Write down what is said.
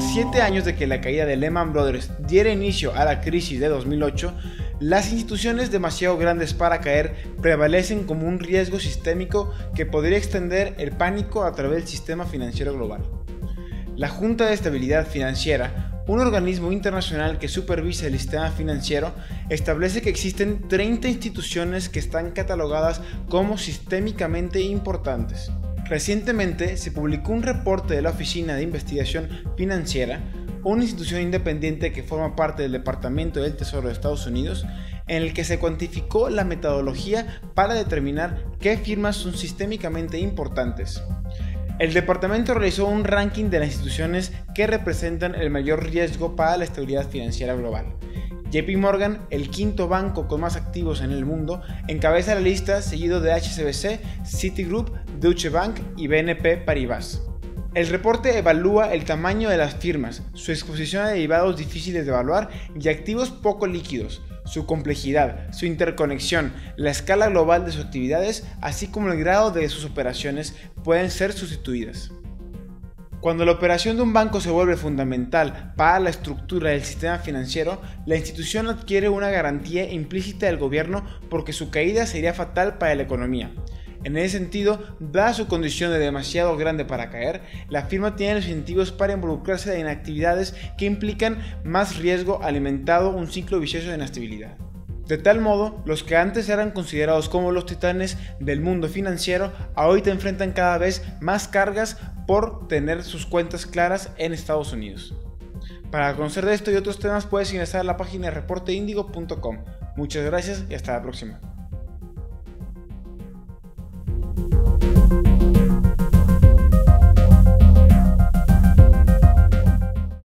siete años de que la caída de Lehman Brothers diera inicio a la crisis de 2008, las instituciones demasiado grandes para caer prevalecen como un riesgo sistémico que podría extender el pánico a través del sistema financiero global. La Junta de Estabilidad Financiera, un organismo internacional que supervisa el sistema financiero, establece que existen 30 instituciones que están catalogadas como sistémicamente importantes. Recientemente se publicó un reporte de la Oficina de Investigación Financiera, una institución independiente que forma parte del Departamento del Tesoro de Estados Unidos, en el que se cuantificó la metodología para determinar qué firmas son sistémicamente importantes. El departamento realizó un ranking de las instituciones que representan el mayor riesgo para la estabilidad financiera global. JP Morgan, el quinto banco con más activos en el mundo, encabeza la lista seguido de HSBC, Citigroup, Deutsche Bank y BNP Paribas. El reporte evalúa el tamaño de las firmas, su exposición a derivados difíciles de evaluar y activos poco líquidos, su complejidad, su interconexión, la escala global de sus actividades, así como el grado de sus operaciones pueden ser sustituidas. Cuando la operación de un banco se vuelve fundamental para la estructura del sistema financiero, la institución adquiere una garantía implícita del gobierno porque su caída sería fatal para la economía. En ese sentido, dada su condición de demasiado grande para caer, la firma tiene los incentivos para involucrarse en actividades que implican más riesgo alimentado un ciclo vicioso de inestabilidad. De tal modo, los que antes eran considerados como los titanes del mundo financiero, ahorita enfrentan cada vez más cargas por tener sus cuentas claras en Estados Unidos. Para conocer de esto y otros temas puedes ingresar a la página reporteindigo.com. Muchas gracias y hasta la próxima.